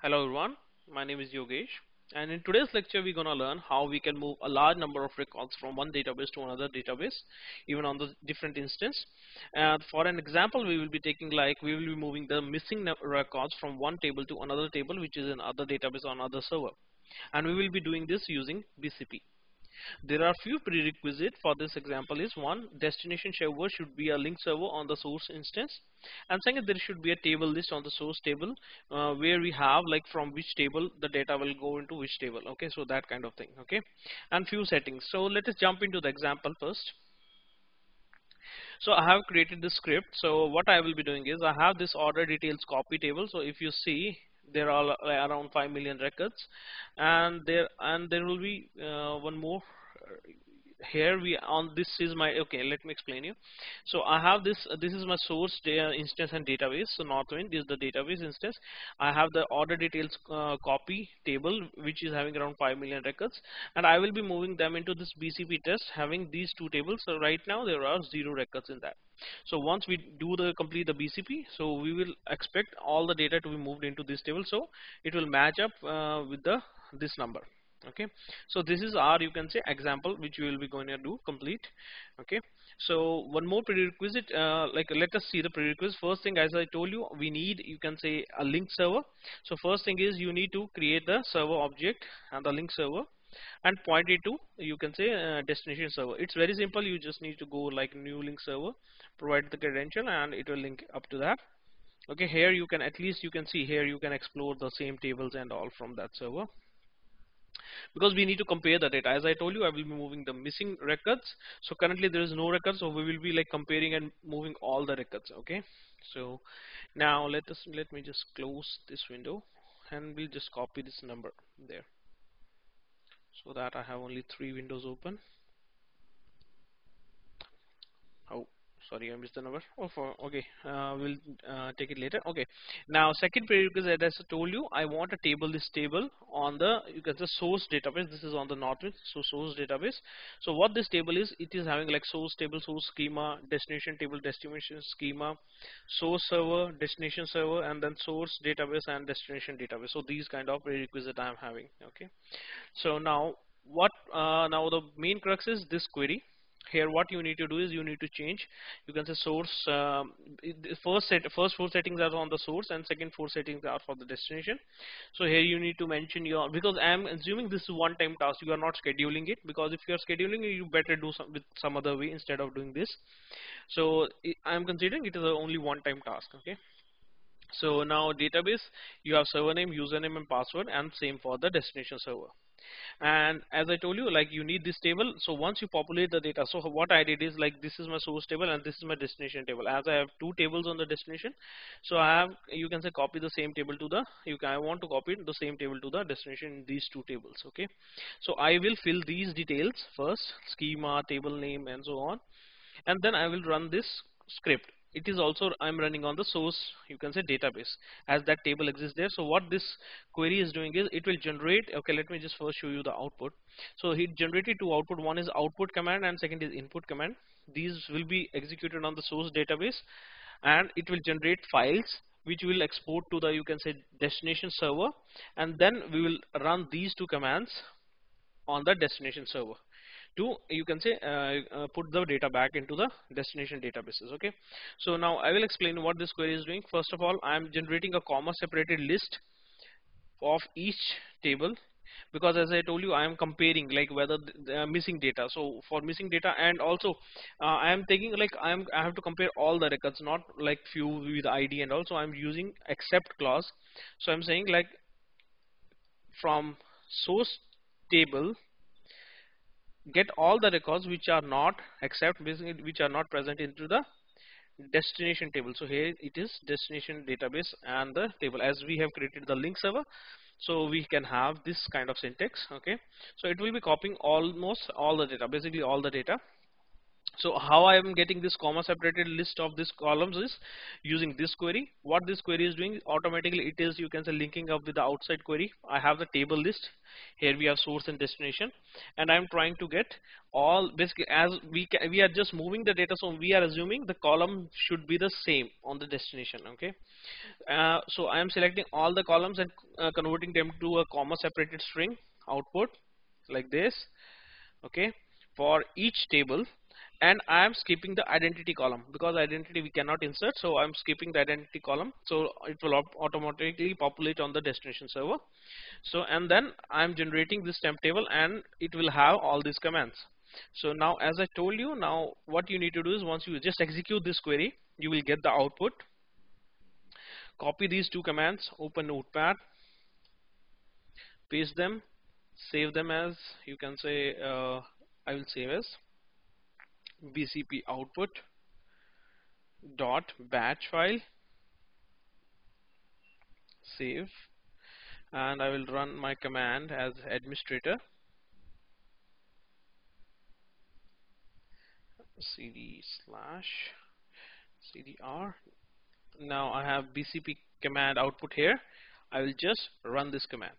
Hello everyone, my name is Yogesh. And in today's lecture we're gonna learn how we can move a large number of records from one database to another database even on the different instance. And for an example we will be taking like we will be moving the missing records from one table to another table which is in other database on other server. And we will be doing this using BCP there are few prerequisites for this example is one destination server should be a link server on the source instance. And second there should be a table list on the source table uh, where we have like from which table the data will go into which table okay? So that kind of thing okay? And few settings. So let us jump into the example first. So I have created this script. So what I will be doing is I have this order details copy table. So if you see there are around 5 million records. And there and there will be uh, one more here we on this is my okay let me explain you. So I have this uh, this is my source data instance and database. So Northwind is the database instance. I have the order details uh, copy table which is having around 5 million records. And I will be moving them into this BCP test having these two tables. So right now there are zero records in that. So once we do the complete the BCP so we will expect all the data to be moved into this table. So it will match up uh, with the this number okay. So this is our you can say example which we will be going to do complete. Okay. So one more prerequisite uh, like let us see the prerequisite. First thing as I told you we need you can say a link server. So first thing is you need to create the server object and the link server. And point it to you can say uh, destination server. It's very simple. You just need to go like new link server provide the credential and it will link up to that. Okay. Here you can at least you can see here you can explore the same tables and all from that server because we need to compare the data. As I told you I will be moving the missing records. So currently there is no record so we will be like comparing and moving all the records okay? So now let us let me just close this window and we'll just copy this number there. So that I have only three windows open. Oh sorry I missed the number. Oh for okay uh, we'll uh, take it later. Okay. Now second prerequisite as I told you I want a table this table on the you can say source database this is on the Northwind so source database. So what this table is it is having like source table source schema destination table destination schema source server destination server and then source database and destination database. So these kind of prerequisite I am having okay? So now what uh, now the main crux is this query here what you need to do is you need to change. You can say source um, first set first four settings are on the source and second four settings are for the destination. So here you need to mention your because I am assuming this is one time task you are not scheduling it because if you are scheduling it you better do some with some other way instead of doing this. So I am considering it is only one time task okay so now database you have server name username and password and same for the destination server. And as I told you like you need this table. So once you populate the data so what I did is like this is my source table and this is my destination table. As I have two tables on the destination so I have you can say copy the same table to the you can I want to copy the same table to the destination these two tables okay? So I will fill these details first schema table name and so on. And then I will run this script it is also I'm running on the source you can say database. As that table exists there so what this query is doing is it will generate okay let me just first show you the output. So it generated two output. One is output command and second is input command. These will be executed on the source database and it will generate files which will export to the you can say destination server. And then we will run these two commands on the destination server to you can say uh, uh, put the data back into the destination databases okay? So now I will explain what this query is doing. First of all I am generating a comma separated list of each table because as I told you I am comparing like whether they are missing data. So for missing data and also uh, I am taking like I am I have to compare all the records not like few with ID and also I'm using except clause. So I'm saying like from source table get all the records which are not except which are not present into the destination table. So here it is destination database and the table. As we have created the link server so we can have this kind of syntax okay? So it will be copying almost all the data basically all the data so how I am getting this comma separated list of these columns is using this query. What this query is doing automatically it is you can say linking up with the outside query. I have the table list. Here we have source and destination. And I'm trying to get all basically as we we are just moving the data so we are assuming the column should be the same on the destination okay? Uh, so I am selecting all the columns and uh, converting them to a comma separated string output like this okay? For each table and I am skipping the identity column because identity we cannot insert so I'm skipping the identity column. So it will automatically populate on the destination server. So and then I'm generating this temp table and it will have all these commands. So now as I told you now what you need to do is once you just execute this query you will get the output. Copy these two commands open notepad paste them save them as you can say uh, I will save as BCP output dot batch file save and I will run my command as administrator cd slash cdr. Now I have BCP command output here. I will just run this command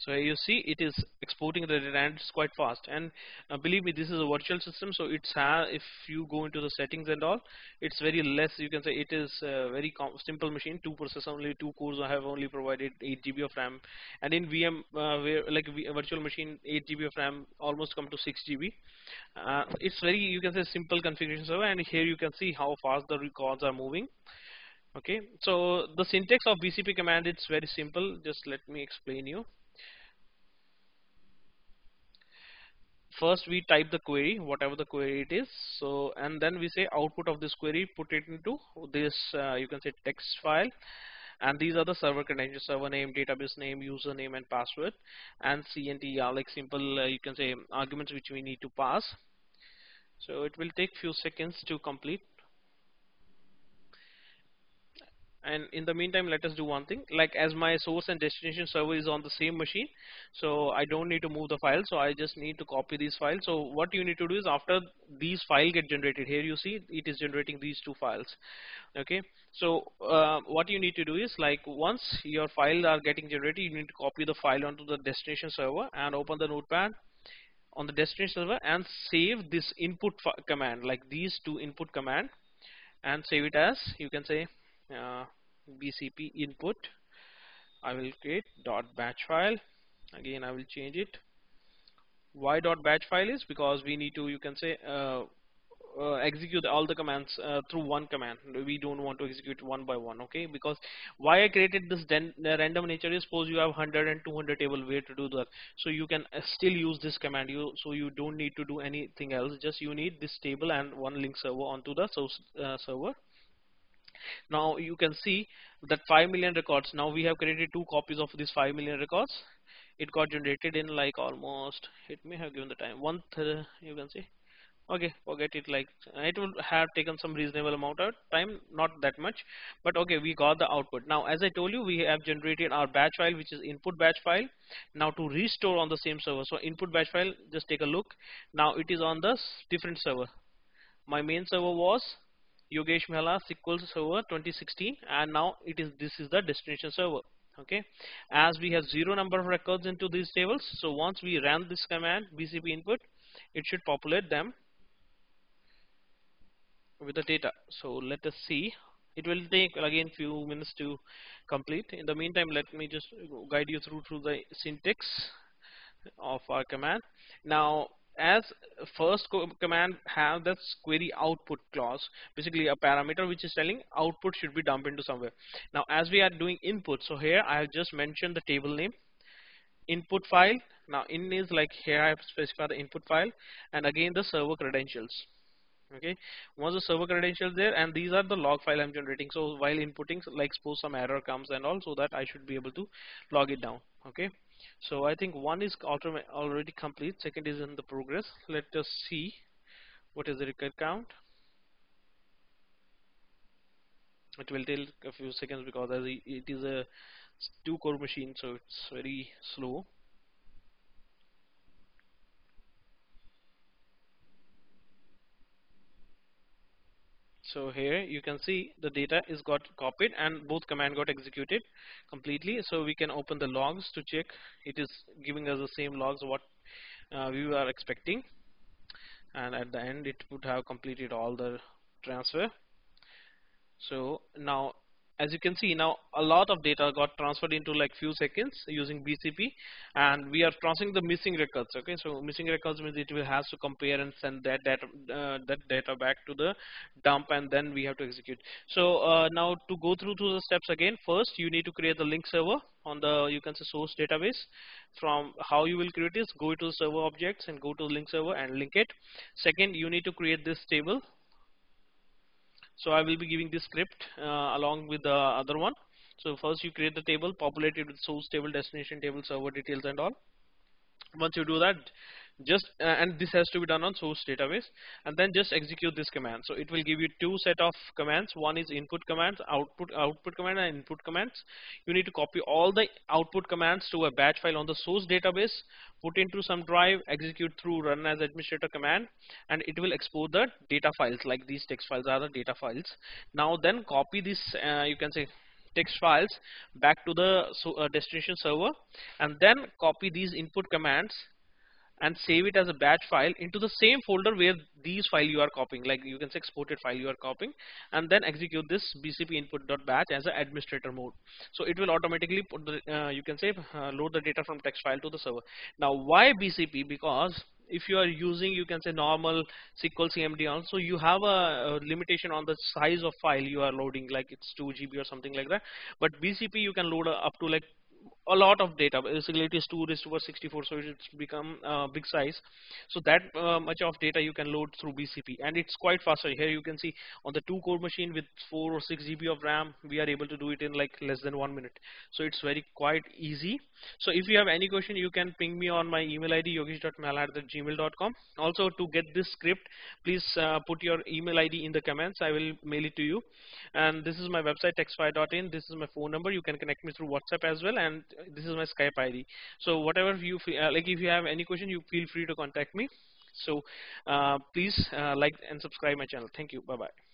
so you see it is exporting the data and it's quite fast. And uh, believe me this is a virtual system so it's if you go into the settings and all it's very less you can say it is a very simple machine two processors only two cores I have only provided 8 GB of RAM. And in VM uh, where like virtual machine 8 GB of RAM almost come to 6 GB uh, it's very you can say simple configuration server and here you can see how fast the records are moving. Okay so the syntax of BCP command it's very simple. Just let me explain you first we type the query whatever the query it is. So and then we say output of this query put it into this uh, you can say text file. And these are the server credentials server name database name username and password. And CNT are like simple uh, you can say arguments which we need to pass. So it will take few seconds to complete and in the meantime let us do one thing. Like as my source and destination server is on the same machine so I don't need to move the file. So I just need to copy these files. So what you need to do is after these files get generated here you see it is generating these two files. Okay? So uh, what you need to do is like once your files are getting generated you need to copy the file onto the destination server and open the notepad on the destination server and save this input command like these two input command and save it as you can say uh, BCP input. I will create dot batch file. Again I will change it. Why dot batch file is? Because we need to you can say uh, uh, execute all the commands uh, through one command. We don't want to execute one by one okay? Because why I created this random nature is suppose you have 100 and 200 table where to do that. So you can uh, still use this command. You so you don't need to do anything else. Just you need this table and one link server onto the source uh, server now you can see that 5 million records. Now we have created two copies of these 5 million records. It got generated in like almost it may have given the time one you can see. Okay forget it like it would have taken some reasonable amount of time not that much but okay we got the output. Now as I told you we have generated our batch file which is input batch file. Now to restore on the same server so input batch file just take a look. Now it is on the different server. My main server was Yogesh Mehla SQL Server 2016 and now it is this is the destination server okay? As we have zero number of records into these tables so once we run this command BCP input it should populate them with the data. So let us see. It will take again few minutes to complete. In the meantime let me just guide you through through the syntax of our command. Now as first command have this query output clause basically a parameter which is telling output should be dumped into somewhere. Now as we are doing input so here I have just mentioned the table name input file. Now in is like here I have specified the input file and again the server credentials. Okay? Once the server credentials there and these are the log file I'm generating so while inputting like suppose some error comes and all so that I should be able to log it down. Okay so I think one is already complete second is in the progress. Let us see what is the record count. It will take a few seconds because it is a two core machine so it's very slow so here you can see the data is got copied and both command got executed completely. So we can open the logs to check. It is giving us the same logs what uh, we were expecting. And at the end it would have completed all the transfer. So now as you can see now a lot of data got transferred into like few seconds using BCP and we are transferring the missing records okay? So missing records means it will has to compare and send that data uh, that data back to the dump and then we have to execute. So uh, now to go through to the steps again first you need to create the link server on the you can say source database. From how you will create this go to the server objects and go to the link server and link it. Second you need to create this table so I will be giving this script uh, along with the other one. So first you create the table populate it with source table destination table server details and all. Once you do that just uh, and this has to be done on source database and then just execute this command. So it will give you two set of commands. One is input commands output output command and input commands. You need to copy all the output commands to a batch file on the source database put into some drive execute through run as administrator command and it will export the data files like these text files are the data files. Now then copy this uh, you can say text files back to the so, uh, destination server and then copy these input commands and save it as a batch file into the same folder where these file you are copying. Like you can say exported file you are copying and then execute this bcp input.batch as an administrator mode. So it will automatically put the uh, you can say uh, load the data from text file to the server. Now why bcp because if you are using you can say normal SQL CMD also you have a, a, limitation on the size of file you are loading like it's 2 GB or something like that. But BCP you can load up to like a lot of data. Basically it is 2 raised to 64 so it's become uh, big size. So that uh, much of data you can load through BCP and it's quite faster here you can see on the 2 core machine with 4 or 6 GB of RAM we are able to do it in like less than 1 minute. So it's very quite easy. So if you have any question you can ping me on my email id yogesh.malad@gmail.com also to get this script please uh, put your email id in the comments. I will mail it to you. And this is my website techsapphire.in this is my phone number. You can connect me through WhatsApp as well. And this is my Skype ID. So whatever you feel, uh, like if you have any question, you feel free to contact me. So uh, please uh, like and subscribe my channel. Thank you. Bye bye.